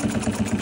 ハハハハ。